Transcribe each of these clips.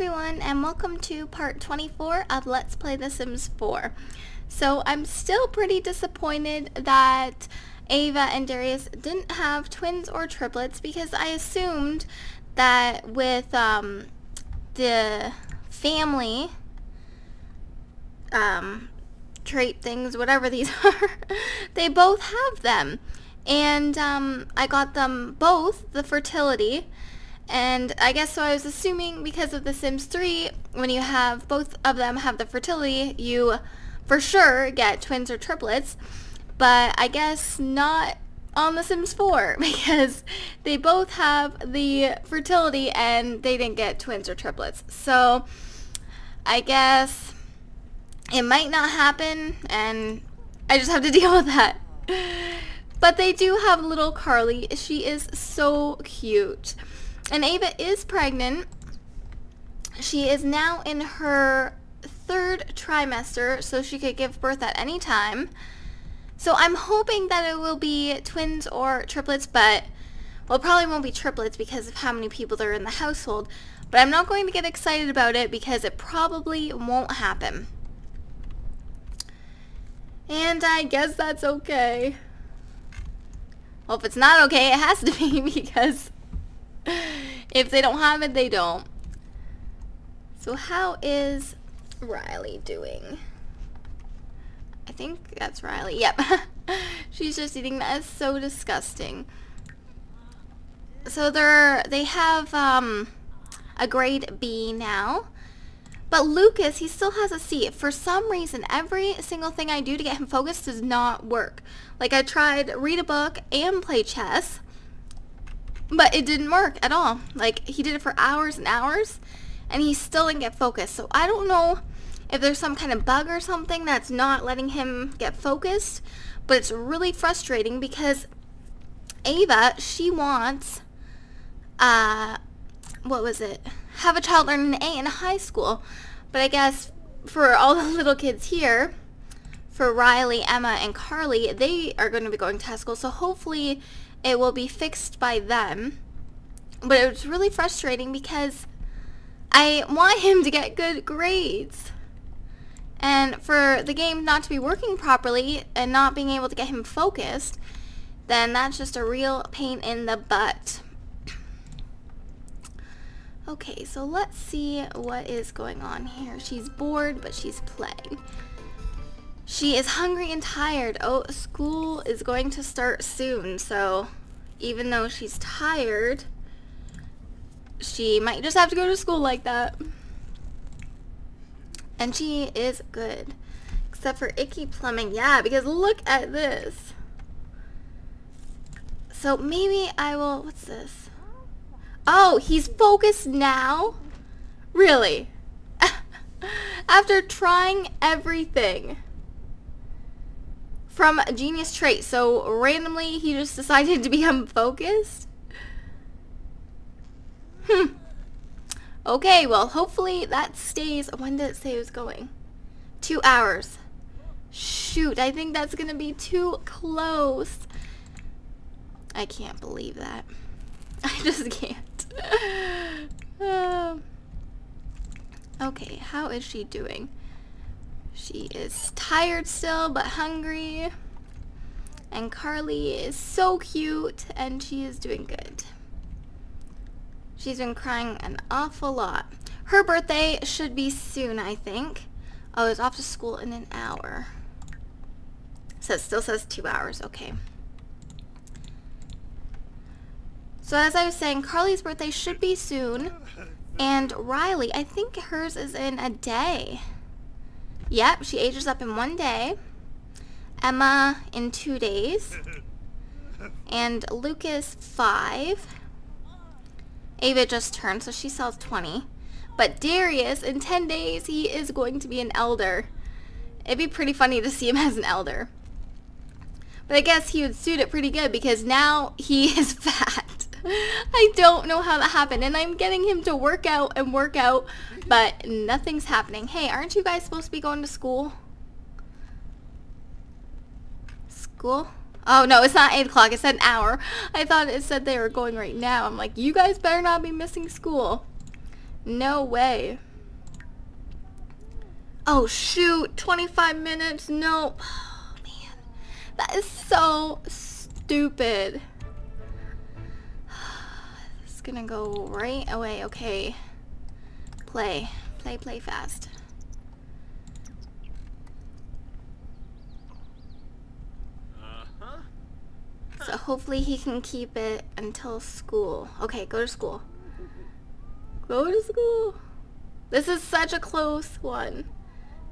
everyone and welcome to part 24 of Let's Play The Sims 4. So I'm still pretty disappointed that Ava and Darius didn't have twins or triplets because I assumed that with um, the family um, trait things, whatever these are, they both have them. And um, I got them both, the fertility, and I guess so I was assuming because of The Sims 3, when you have both of them have the fertility, you for sure get twins or triplets. But I guess not on The Sims 4 because they both have the fertility and they didn't get twins or triplets. So I guess it might not happen and I just have to deal with that. But they do have little Carly. She is so cute. And Ava is pregnant. She is now in her third trimester, so she could give birth at any time. So I'm hoping that it will be twins or triplets, but well, probably won't be triplets because of how many people there are in the household. But I'm not going to get excited about it because it probably won't happen. And I guess that's okay. Well, if it's not okay, it has to be because if they don't have it, they don't. So how is Riley doing? I think that's Riley. Yep. She's just eating that. Is so disgusting. So they're they have um a grade B now. But Lucas, he still has a C. For some reason, every single thing I do to get him focused does not work. Like I tried read a book and play chess but it didn't work at all. Like, he did it for hours and hours, and he still didn't get focused. So I don't know if there's some kind of bug or something that's not letting him get focused, but it's really frustrating because Ava, she wants, uh, what was it? Have a child earn an A in high school. But I guess for all the little kids here, for Riley, Emma, and Carly, they are going to be going to high school. So hopefully it will be fixed by them. But it was really frustrating because I want him to get good grades. And for the game not to be working properly and not being able to get him focused, then that's just a real pain in the butt. Okay, so let's see what is going on here. She's bored, but she's playing. She is hungry and tired. Oh, school is going to start soon, so even though she's tired, she might just have to go to school like that. And she is good. Except for icky plumbing. Yeah, because look at this. So maybe I will... What's this? Oh, he's focused now? Really? After trying everything from genius trait. So randomly he just decided to become focused? Hmm. Okay, well hopefully that stays. When did it say it was going? Two hours. Shoot, I think that's going to be too close. I can't believe that. I just can't. uh, okay, how is she doing? She is tired still, but hungry. And Carly is so cute, and she is doing good. She's been crying an awful lot. Her birthday should be soon, I think. Oh, it's off to school in an hour. So it still says two hours. Okay. So as I was saying, Carly's birthday should be soon. And Riley, I think hers is in a day. Yep, she ages up in one day. Emma in two days. And Lucas, five. Ava just turned, so she sells 20. But Darius, in 10 days, he is going to be an elder. It'd be pretty funny to see him as an elder. But I guess he would suit it pretty good because now he is fat. I don't know how that happened. And I'm getting him to work out and work out, but nothing's happening. Hey, aren't you guys supposed to be going to school? School? Oh, no, it's not 8 o'clock. It said an hour. I thought it said they were going right now. I'm like, you guys better not be missing school. No way. Oh shoot, 25 minutes, no. Oh man, that is so stupid. It's gonna go right away, okay. Play, play, play fast. Uh-huh. So hopefully he can keep it until school. Okay, go to school. Go to school. This is such a close one.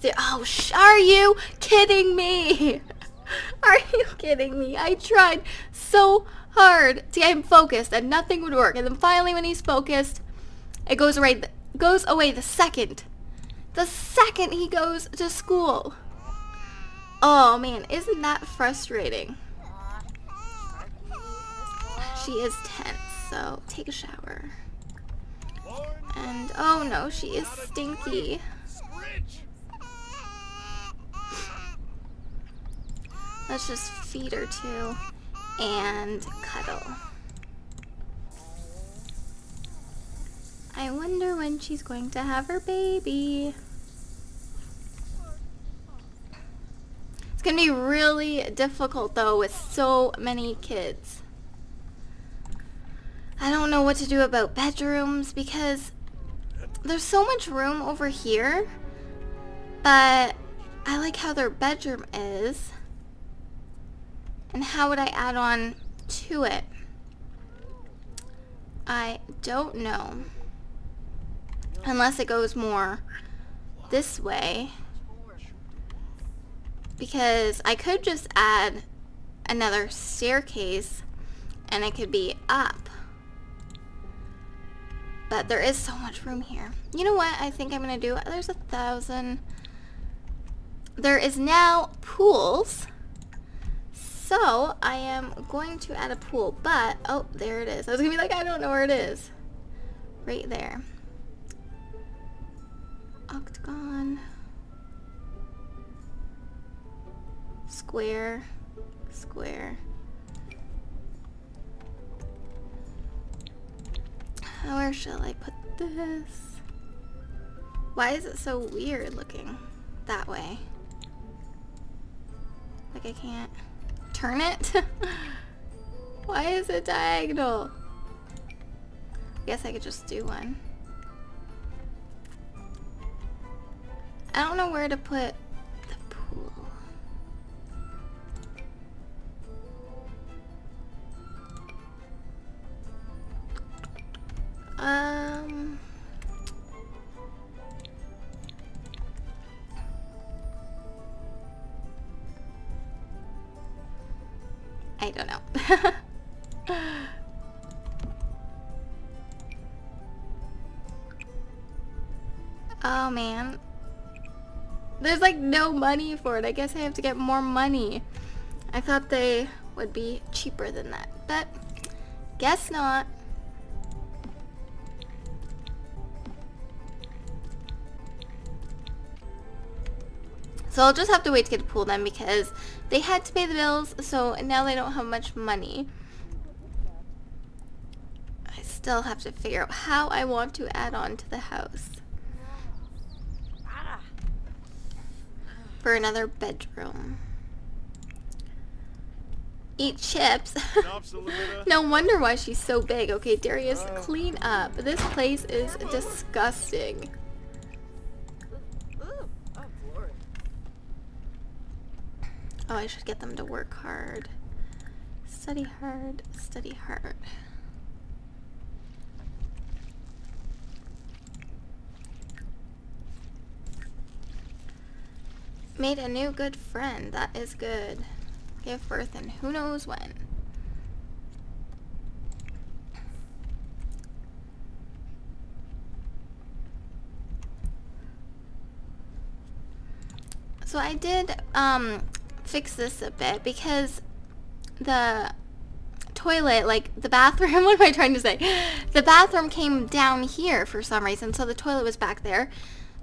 See, oh, are you kidding me? Are you kidding me? I tried so hard to get him focused and nothing would work. And then finally when he's focused, it goes away, goes away the second. The second he goes to school. Oh man, isn't that frustrating? She is tense, so take a shower. And oh no, she is stinky. Let's just feed her too and cuddle. I wonder when she's going to have her baby. It's gonna be really difficult though with so many kids. I don't know what to do about bedrooms because there's so much room over here, but I like how their bedroom is. And how would I add on to it? I don't know. Unless it goes more this way. Because I could just add another staircase and it could be up. But there is so much room here. You know what I think I'm going to do? There's a thousand. There is now pools. So I am going to add a pool. But, oh, there it is. I was to be like, I don't know where it is. Right there. Octagon. Square. Square. Where shall I put this? Why is it so weird looking that way? Like I can't turn it? Why is it diagonal? I guess I could just do one. I don't know where to put oh man. There's like no money for it. I guess I have to get more money. I thought they would be cheaper than that, but guess not. So I'll just have to wait to get a pool then because they had to pay the bills, so now they don't have much money. Still have to figure out how I want to add on to the house. For another bedroom. Eat chips. no wonder why she's so big. Okay, Darius, oh. clean up. This place is disgusting. Oh, I should get them to work hard. Study hard, study hard. Made a new good friend. That is good. Give birth and who knows when. So I did um, fix this a bit because the toilet, like the bathroom, what am I trying to say? The bathroom came down here for some reason, so the toilet was back there.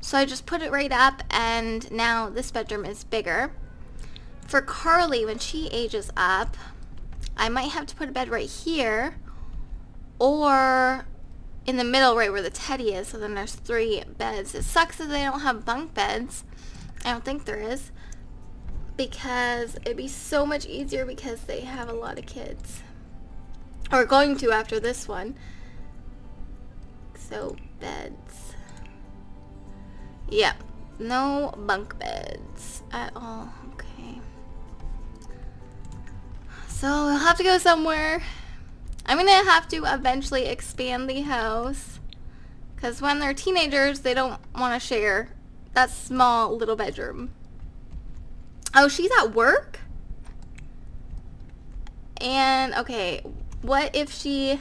So I just put it right up and now this bedroom is bigger. For Carly, when she ages up, I might have to put a bed right here or in the middle right where the teddy is. So then there's three beds. It sucks that they don't have bunk beds. I don't think there is. Because it'd be so much easier because they have a lot of kids. Or going to after this one. So, beds. Yep. No bunk beds at all. Okay. So, I'll have to go somewhere. I'm to have to eventually expand the house. Because when they're teenagers, they don't want to share that small little bedroom. Oh, she's at work? And, okay, what if she...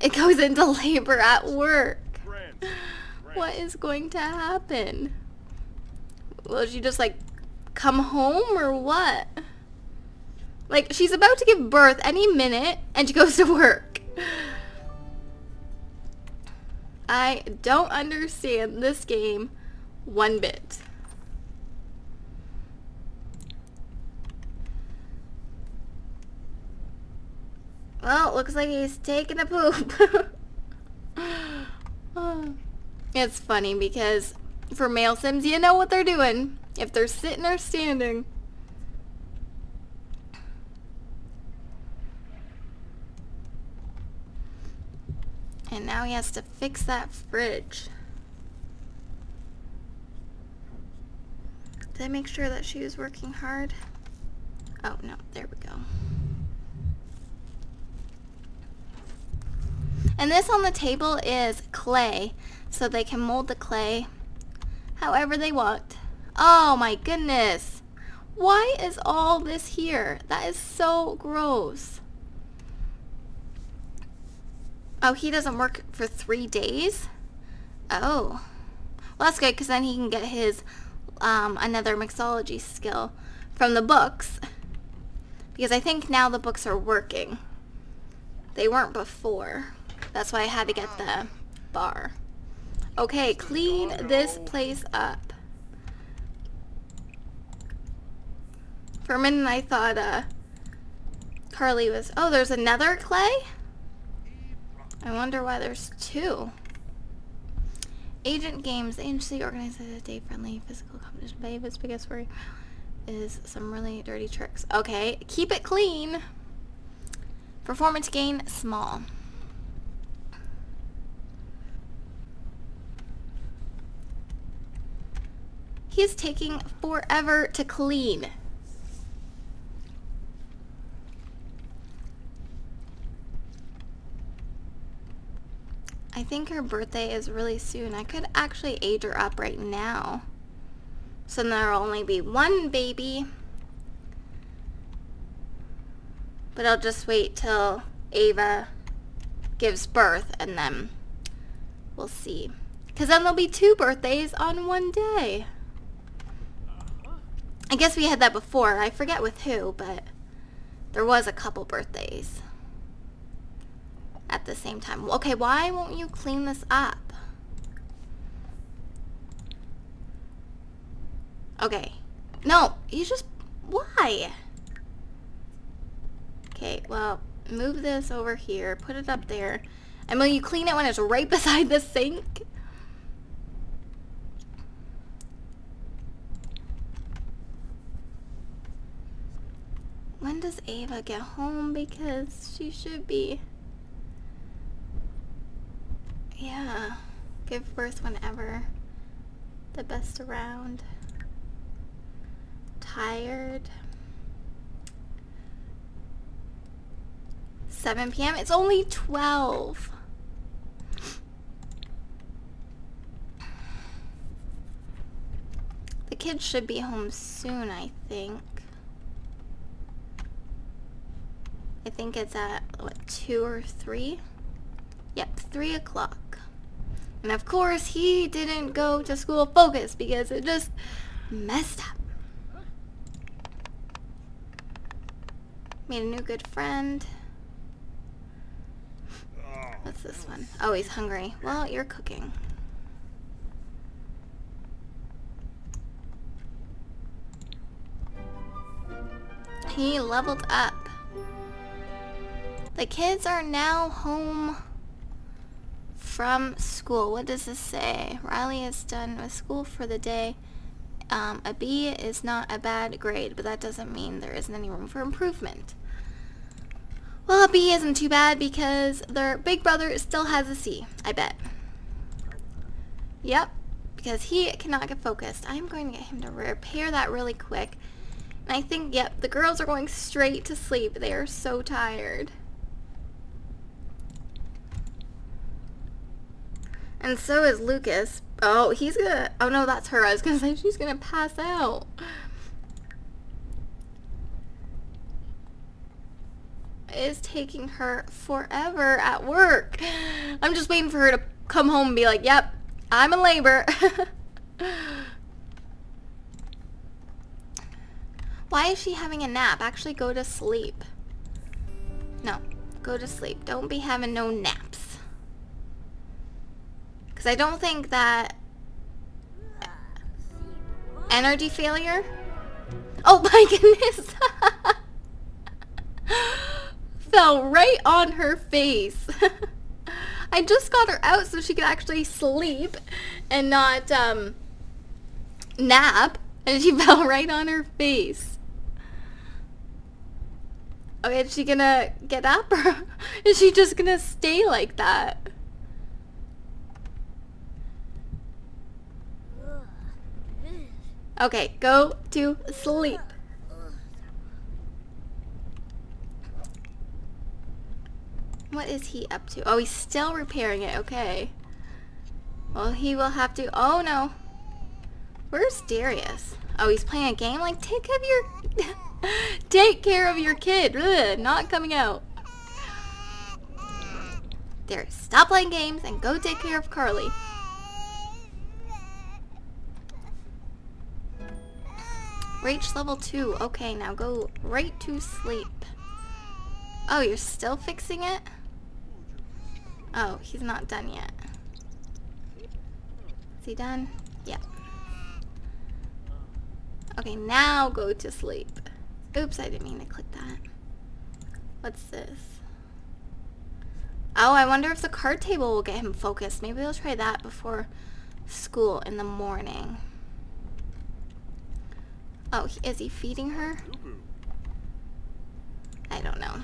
It goes into labor at work? What is going to happen? Will she just, like, come home or what? Like, she's about to give birth any minute, and she goes to work. I don't understand this game one bit. Well, looks like he's taking a poop. it's funny because for male sims, you know what they're doing. If they're sitting or standing. And now he has to fix that fridge. Did I make sure that she was working hard? Oh, no. There we go. And this on the table is clay, so they can mold the clay however they want. Oh my goodness. Why is all this here? That is so gross. Oh, he doesn't work for three days? Oh. Well, that's good because then he can get his um, another mixology skill from the books. Because I think now the books are working. They weren't before. That's why I had to get the bar. Okay, clean this place up. For a minute I thought uh, Carly was... Oh, there's another clay? I wonder why there's two. Agent Games, agency organizes a day-friendly physical competition. Babe, its biggest worry is some really dirty tricks. Okay, keep it clean. Performance gain, small. He's taking forever to clean. I think her birthday is really soon. I could actually age her up right now. So there'll only be one baby. But I'll just wait till Ava gives birth and then we'll see. Because then there'll be two birthdays on one day. I guess we had that before. I forget with who, but there was a couple birthdays at the same time. Okay, why won't you clean this up? Okay. No, you just... Why? Okay, well, move this over here. Put it up there. And will you clean it when it's right beside the sink? When does Ava get home? Because she should be... Yeah. Give birth whenever. The best around. Tired. 7 p.m. It's only 12. The kids should be home soon, I think. I think it's at, what, 2 or 3? Yep, 3 o'clock. And of course, he didn't go to school focus because it just messed up. Made a new good friend. What's this one? Oh, he's hungry. Well, you're cooking. He leveled up. The kids are now home from school. What does this say? Riley is done with school for the day. Um, a B is not a bad grade, but that doesn't mean there isn't any room for improvement. Well, a B isn't too bad because their big brother still has a C, I bet. Yep, because he cannot get focused. I'm going to get him to repair that really quick. And I think, yep, the girls are going straight to sleep. They are so tired. And so is Lucas. Oh, he's gonna... Oh, no, that's her. I was gonna say she's gonna pass out. It is taking her forever at work. I'm just waiting for her to come home and be like, yep, I'm in labor. Why is she having a nap? Actually, go to sleep. No, go to sleep. Don't be having no naps. Because I don't think that... Energy failure? Oh my goodness! Fell right on her face. I just got her out so she could actually sleep and not um, nap. And she fell right on her face. Okay, is she gonna get up or is she just gonna stay like that? Okay, go to sleep. What is he up to? Oh, he's still repairing it. Okay. Well, he will have to... Oh, no. Where's Darius? Oh, he's playing a game? Like, take care of your... take care of your kid. Ugh, not coming out. Darius, stop playing games and go take care of Carly. Reach level 2. Okay, now go right to sleep. Oh, you're still fixing it? Oh, he's not done yet. Is he done? Yeah. Okay, now go to sleep. Oops, I didn't mean to click that. What's this? Oh, I wonder if the card table will get him focused. Maybe I'll try that before school in the morning. Oh, is he feeding her? I don't know.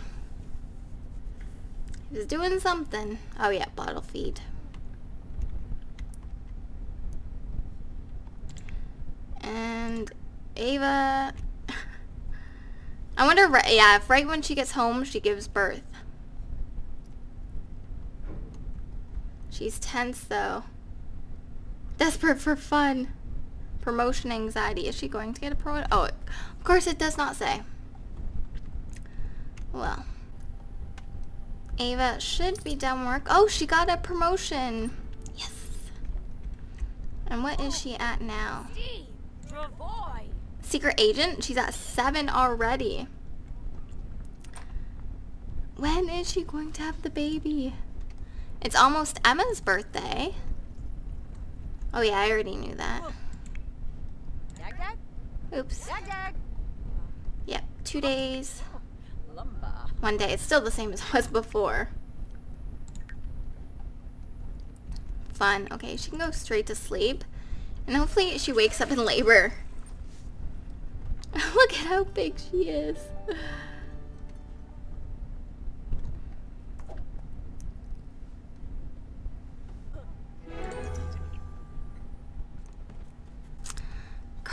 He's doing something. Oh yeah, bottle feed. And Ava... I wonder, yeah, if right when she gets home, she gives birth. She's tense, though. Desperate for fun. Promotion anxiety. Is she going to get a promotion? Oh, of course it does not say. Well. Ava should be done work. Oh, she got a promotion. Yes. And what is she at now? Secret agent? She's at seven already. When is she going to have the baby? It's almost Emma's birthday. Oh yeah, I already knew that. Oops. Yep, two days. One day. It's still the same as it was before. Fun. Okay, she can go straight to sleep. And hopefully she wakes up in labor. Look at how big she is.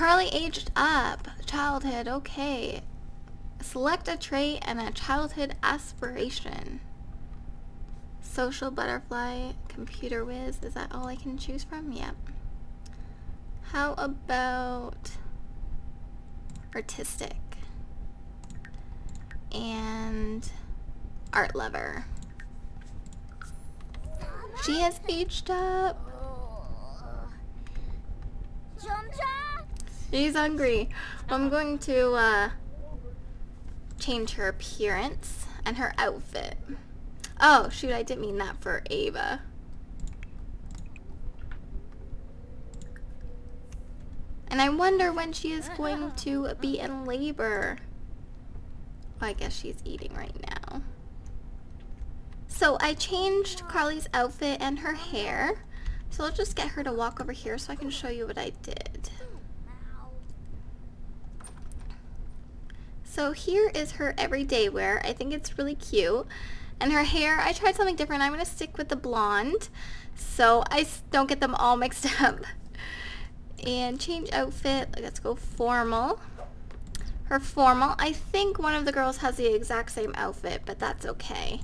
Carly aged up. Childhood, okay. Select a trait and a childhood aspiration. Social butterfly, computer whiz. Is that all I can choose from? Yep. How about artistic and art lover? She has aged up. She's hungry. I'm going to uh, change her appearance and her outfit. Oh, shoot, I didn't mean that for Ava. And I wonder when she is going to be in labor. I guess she's eating right now. So I changed Carly's outfit and her hair. So I'll just get her to walk over here so I can show you what I did. So here is her everyday wear. I think it's really cute. And her hair, I tried something different. I'm going to stick with the blonde so I don't get them all mixed up. And change outfit. Let's go formal. Her formal. I think one of the girls has the exact same outfit, but that's okay.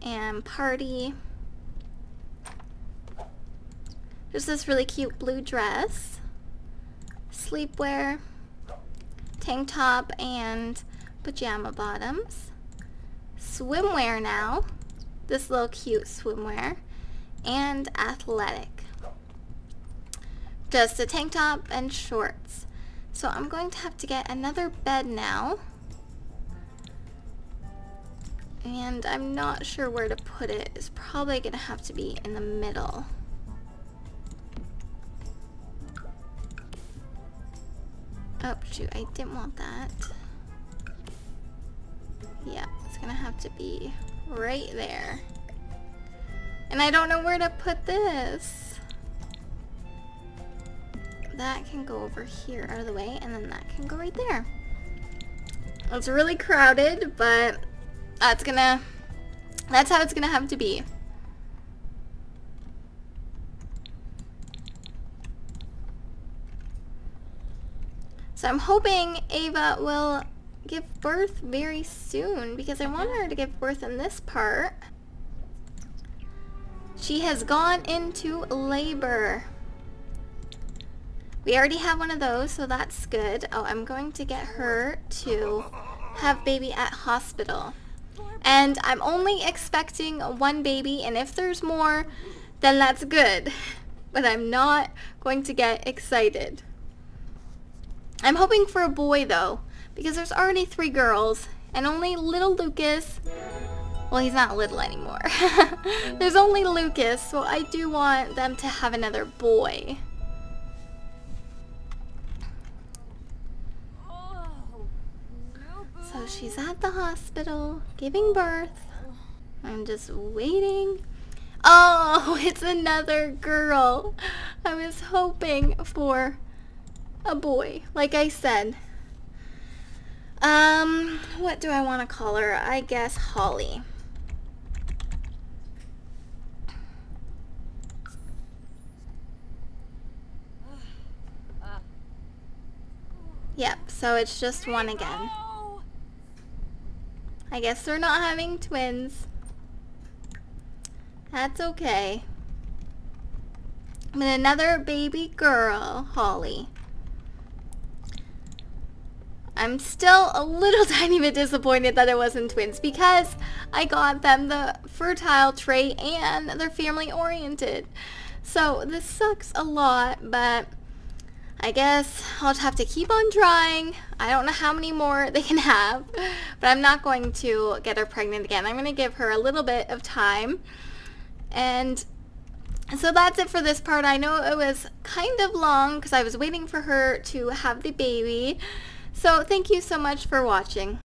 And party. There's this really cute blue dress. Sleepwear. Tank top and pajama bottoms. Swimwear now. This little cute swimwear. And athletic. Just a tank top and shorts. So I'm going to have to get another bed now. And I'm not sure where to put it. It's probably going to have to be in the middle. Oh, shoot, I didn't want that. Yeah, it's gonna have to be right there. And I don't know where to put this. That can go over here out of the way, and then that can go right there. It's really crowded, but that's gonna, that's how it's gonna have to be. So I'm hoping Ava will give birth very soon because I want her to give birth in this part. She has gone into labor. We already have one of those, so that's good. Oh, I'm going to get her to have baby at hospital. And I'm only expecting one baby, and if there's more, then that's good. But I'm not going to get excited. I'm hoping for a boy though, because there's already three girls, and only little Lucas, well he's not little anymore, there's only Lucas, so I do want them to have another boy. So she's at the hospital, giving birth. I'm just waiting. Oh, it's another girl. I was hoping for a boy, like I said. Um, what do I want to call her? I guess Holly. Yep, so it's just one again. I guess they're not having twins. That's okay. But another baby girl, Holly. I'm still a little tiny bit disappointed that it wasn't twins because I got them the fertile trait and they're family oriented. So this sucks a lot, but I guess I'll just have to keep on trying. I don't know how many more they can have, but I'm not going to get her pregnant again. I'm going to give her a little bit of time. And so that's it for this part. I know it was kind of long because I was waiting for her to have the baby. So thank you so much for watching.